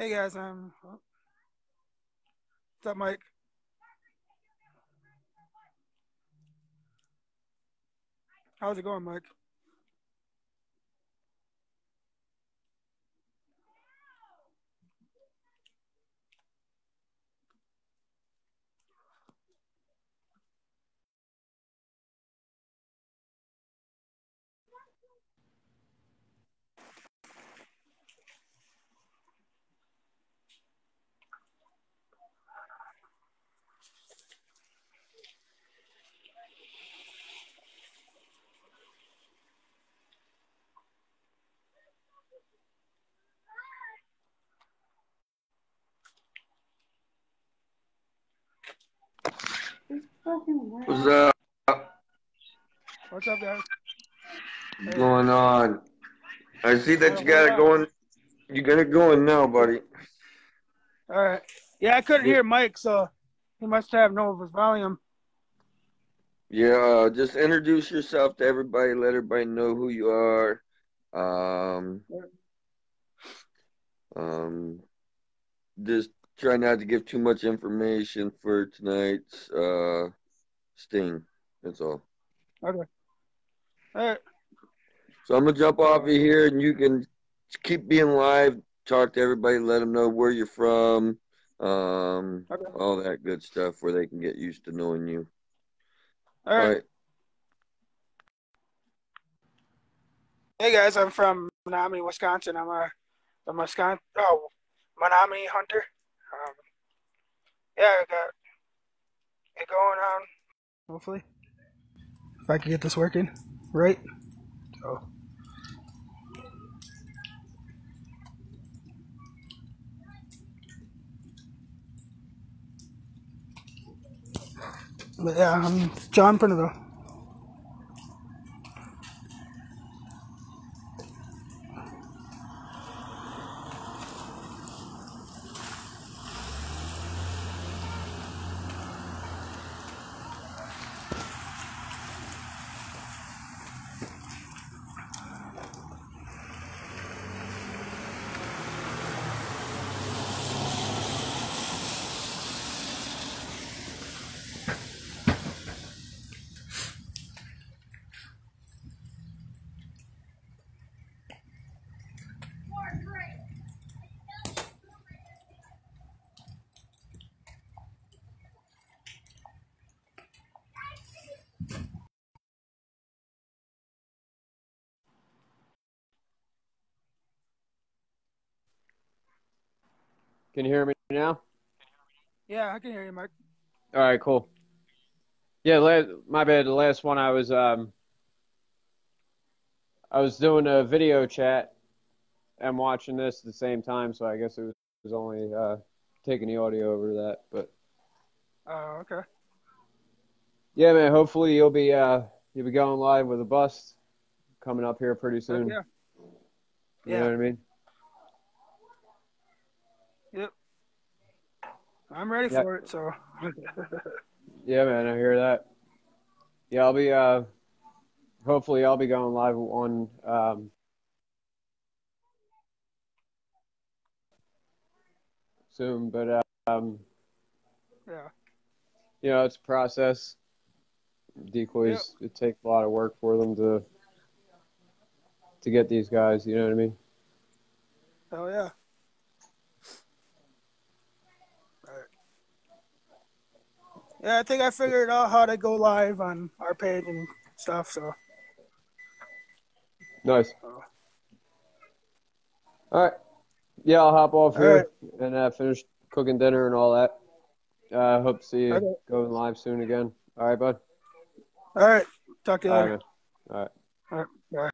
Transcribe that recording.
Hey guys, I'm. What's up, Mike? How's it going, Mike? What's up? What's up, guys? What's going on? I see that you got it going. You got it going now, buddy. All right. Yeah, I couldn't hear Mike, so he must have no of his volume. Yeah, uh, just introduce yourself to everybody. Let everybody know who you are. Um, um, just try not to give too much information for tonight's uh sting. That's all. Okay. All right. So I'm gonna jump off of here, and you can keep being live. Talk to everybody. Let them know where you're from. Um, Okay. all that good stuff, where they can get used to knowing you. All right. Hey guys, I'm from Menomonie, Wisconsin. I'm a, a Wisconsin, oh, Menomonie hunter. Um, yeah, I got it going on. Hopefully, if I can get this working, right? So. But yeah, I'm John Perneville. Can you hear me now? Yeah, I can hear you, Mike. All right, cool. Yeah, la- my bad. The last one I was um I was doing a video chat and watching this at the same time, so I guess it was, was only uh taking the audio over that. But Oh, okay. yeah, man, hopefully you'll be uh you'll be going live with a bust coming up here pretty soon. yeah. You know what I mean? Yep. I'm ready for it, so. Yeah, man, I hear that. Yeah, I'll be uh hopefully I'll be going live on um soon, but um yeah. you know, it's a process. Decoys it takes a lot of work for them to to get these guys, you know what I mean? Hell yeah. Yeah, I think I figured out how to go live on our page and stuff, so. Nice. Oh. All right. Yeah, I'll hop off All here right. and uh, finish cooking dinner and all that. Uh, hope to see you Okay. going live soon again. All right, bud. All right. Talk to you All later. right. All right. All right. Bye.